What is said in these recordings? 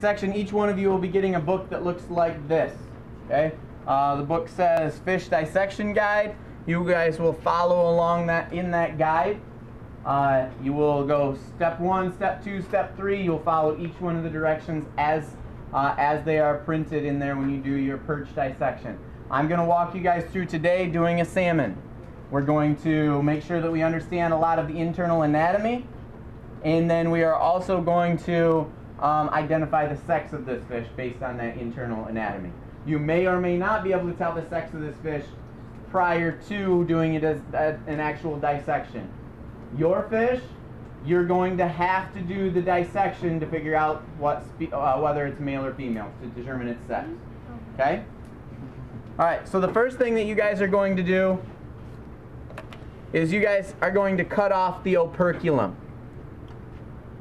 section, each one of you will be getting a book that looks like this. Okay? Uh, the book says Fish Dissection Guide. You guys will follow along that in that guide. Uh, you will go step one, step two, step three. You'll follow each one of the directions as uh, as they are printed in there when you do your perch dissection. I'm going to walk you guys through today doing a salmon. We're going to make sure that we understand a lot of the internal anatomy, and then we are also going to um, identify the sex of this fish based on that internal anatomy. You may or may not be able to tell the sex of this fish prior to doing it as, an actual dissection. Your fish, you're going to have to do the dissection to figure out what uh, whether it's male or female to determine its sex. Okay? All right, so the first thing that you guys are going to do is you guys are going to cut off the operculum.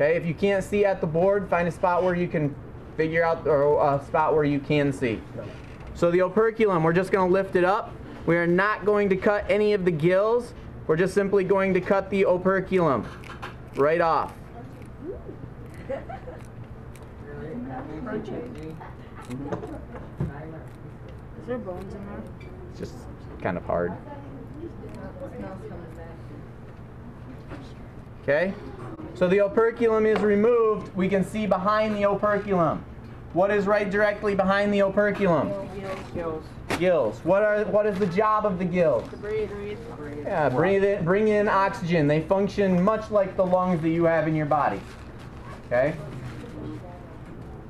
Okay, if you can't see at the board, find a spot where you can figure out, or a spot where you can see. So the operculum, we're just going to lift it up. We are not going to cut any of the gills. We're just simply going to cut the operculum right off. Is there bones in there? It's just kind of hard. Okay? So the operculum is removed. We can see behind the operculum. What is right directly behind the operculum? Gills. Gills. What are what is the job of the gills? To breathe, breathe. Yeah, breathe it, bring in oxygen. They function much like the lungs that you have in your body. Okay?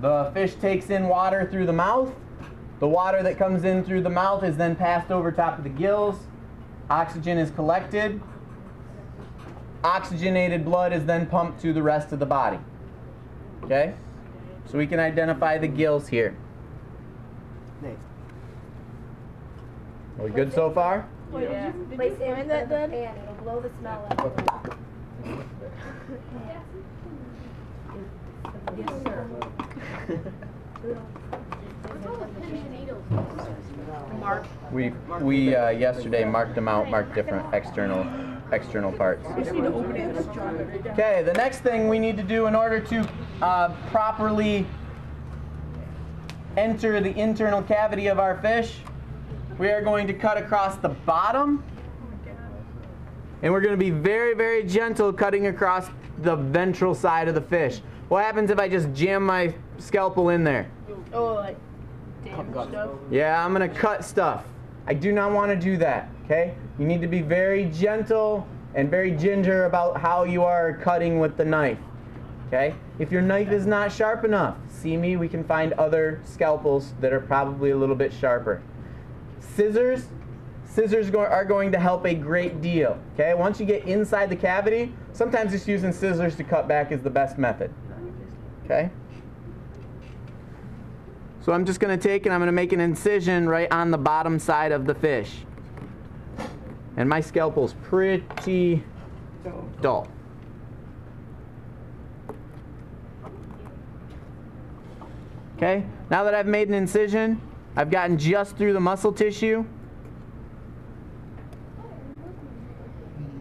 The fish takes in water through the mouth. The water that comes in through the mouth is then passed over top of the gills. Oxygen is collected. Oxygenated blood is then pumped to the rest of the body. Okay? So we can identify the gills here. Are we good so far? Yeah. Place it in that the then? pan, it'll blow the smell out. Yes, sir. Mark. We we uh, yesterday marked them out, marked different external external parts. Just need to open it and strong it. Okay, the next thing we need to do in order to uh, properly enter the internal cavity of our fish, we are going to cut across the bottom. And we're going to be very, very gentle cutting across the ventral side of the fish. What happens if I just jam my scalpel in there? Oh, like damn stuff. Yeah, I'm gonna cut stuff. I do not want to do that, okay? You need to be very gentle and very ginger about how you are cutting with the knife, okay? If your knife is not sharp enough, see me, we can find other scalpels that are probably a little bit sharper. Scissors, scissors go- are going to help a great deal, okay? Once you get inside the cavity, sometimes just using scissors to cut back is the best method, okay? So I'm just going to take and I'm going to make an incision right on the bottom side of the fish. And my scalpel's pretty dull. Okay, now that I've made an incision, I've gotten just through the muscle tissue.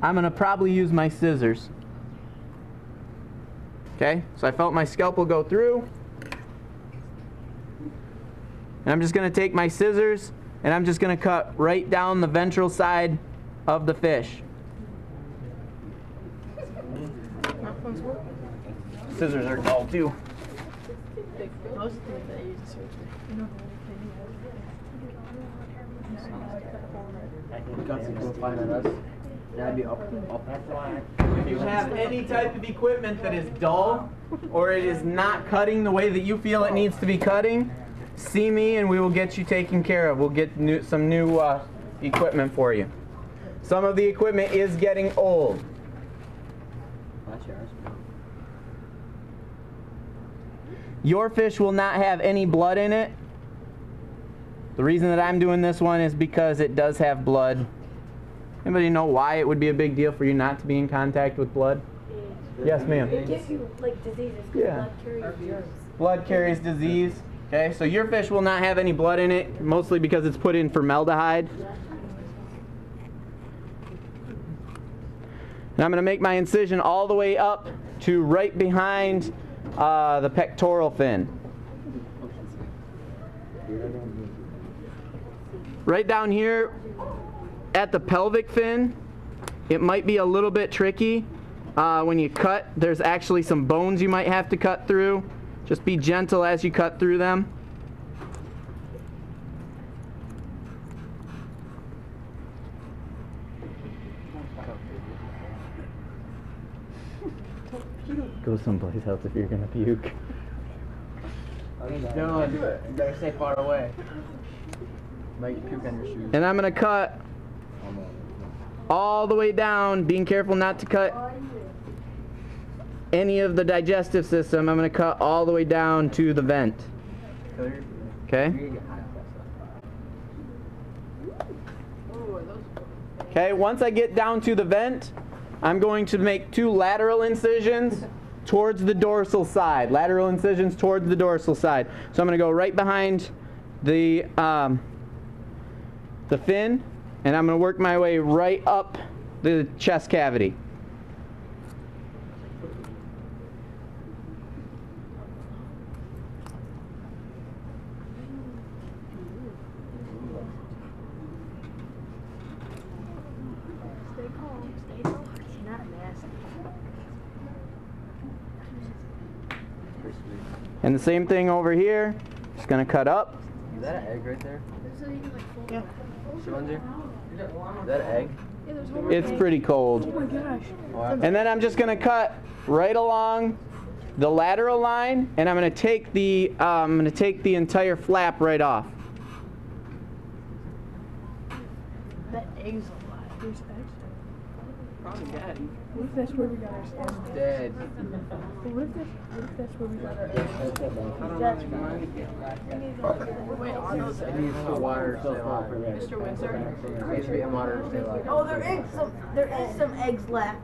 I'm going to probably use my scissors. Okay, so I felt my scalpel go through. And I'm just going to take my scissors and I'm just going to cut right down the ventral side of the fish. Scissors are dull too. Most things I use is surgery. If you have any type of equipment that is dull or it is not cutting the way that you feel it needs to be cutting, see me and we will get you taken care of. We'll get new, some new uh, equipment for you. Some of the equipment is getting old. Your fish will not have any blood in it. The reason that I'm doing this one is because it does have blood. Anybody know why it would be a big deal for you not to be in contact with blood? Yes, ma'am. It gives you like diseases Yeah. blood carries. Blood carries disease. Okay, so your fish will not have any blood in it, mostly because it's put in formaldehyde. And I'm going to make my incision all the way up to right behind uh, the pectoral fin. Right down here at the pelvic fin, it might be a little bit tricky. Uh, when you cut, there's actually some bones you might have to cut through. Just be gentle as you cut through them. Go someplace else if you're gonna puke. Doing. You better stay far away. Might puke on your shoes. And I'm gonna cut all the way down, being careful not to cut any of the digestive system. I'm gonna cut all the way down to the vent. Okay? Okay, once I get down to the vent, I'm going to make two lateral incisions towards the dorsal side. Lateral incisions towards the dorsal side. So I'm going to go right behind the um, the fin, and I'm going to work my way right up the chest cavity. Stay calm. Stay calm. It's not nasty. Pretty sweet. And the same thing over here. Just going to cut up. Is that an egg right there? So you can like fold Yeah. it. She wants Is that an egg? Yeah, there's one more It's pretty cold. Oh my gosh. And then I'm just gonna cut right along the lateral line, and I'm gonna take the uh, I'm gonna take the entire flap right off. That egg's alive. There's eggs. Probably dead. What if that's where we got our eggs? Dead. But what if that's what if that's where we got our eggs? That's Wait, are those It needs the water to stay alive. Mr. Winsor? It needs to be in water to stay alive. Oh, there is some. There is some eggs left.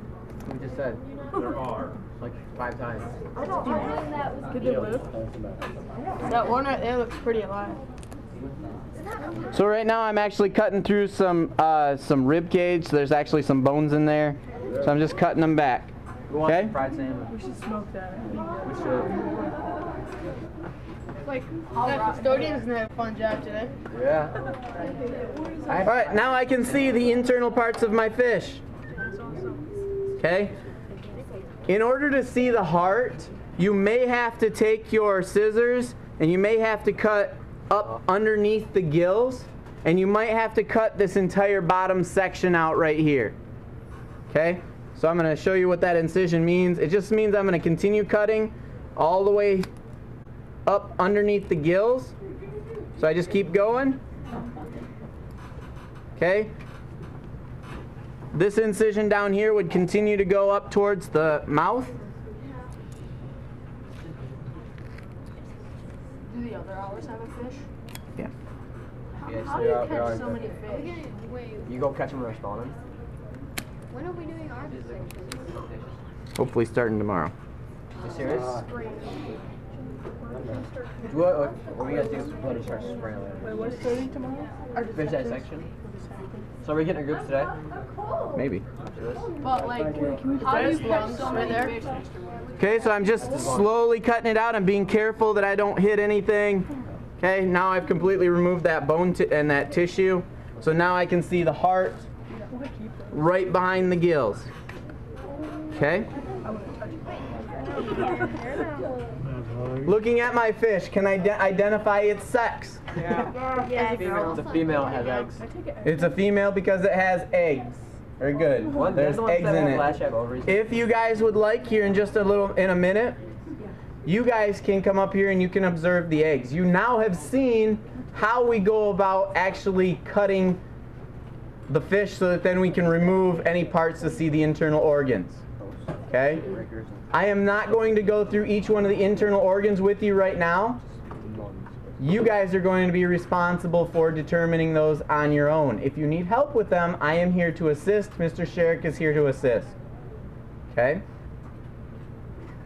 We just said. There are. Like five times. I don't know. That Did they live? That one right there looks pretty alive. So right now I'm actually cutting through some uh, some rib cage. There's actually some bones in there, so I'm just cutting them back. We want Okay. fried salmon. We should smoke that. We should. Like, that custodian's gonna have a fun job today. Yeah. All right, now I can see the internal parts of my fish. Okay? In order to see the heart, you may have to take your scissors and you may have to cut up underneath the gills and you might have to cut this entire bottom section out right here. Okay? So I'm going to show you what that incision means. It just means I'm going to continue cutting all the way up underneath the gills. So I just keep going. Okay? This incision down here would continue to go up towards the mouth. Do the other hours have a fish? Yeah. Yeah, How do you out- catch out so there. many fish? Wait, You go catch them when they're spawning. when are we doing our section? Hopefully starting tomorrow. You serious? Spring. Do what, what, what we gotta do is let them start spraying. Wait, what is starting tomorrow? Our Fish section. So are we getting our groups today? Oh, Maybe. But like, how do you catch so many fish? Okay, so I'm just slowly cutting it out. I'm being careful that I don't hit anything. Okay, now I've completely removed that bone ti- and that tissue. So now I can see the heart right behind the gills. Okay? Looking at my fish, can I de- identify its sex? The female has eggs. It's a female because it has eggs. Very good. One, There's the eggs in it. flash have ovaries. If you guys would like here in just a little in a minute, you guys can come up here and you can observe the eggs. You now have seen how we go about actually cutting the fish so that then we can remove any parts to see the internal organs. Okay? I am not going to go through each one of the internal organs with you right now. You guys are going to be responsible for determining those on your own. If you need help with them, I am here to assist. Mr. Sherrick is here to assist. Okay?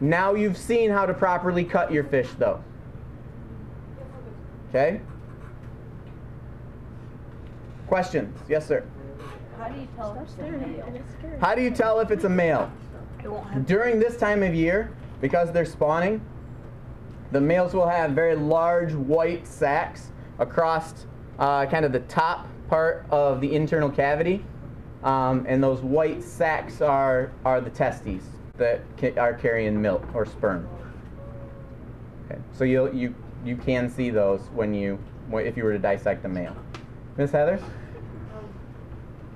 Now you've seen how to properly cut your fish, though. Okay? Questions? Yes, sir. How do you tell if it's a male? How do you tell if it's a male? During this time of year, because they're spawning, the males will have very large white sacs across uh, kind of the top part of the internal cavity. Um, and those white sacs are, are the testes that ca- are carrying milk or sperm. Okay. So you you you can see those when you if you were to dissect a male. Miss Heather?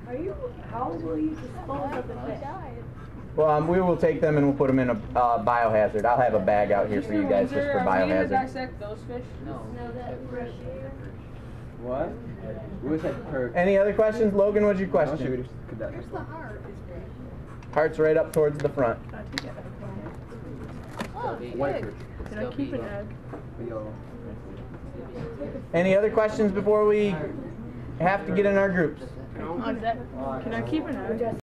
Are you, how will you dispose of the fish? Well, um, we will take them and we'll put them in a uh, biohazard. I'll have a bag out here for you guys just for biohazard. dissect those fish? No. What? We always had perk. Any other questions? Logan, what's your I'll show you question? this- could that- Where's the heart? Heart's right up towards the front. Oh, White good. perk. Can I keep an egg? Any other questions before we have to get in our groups? Is that, can I keep an egg?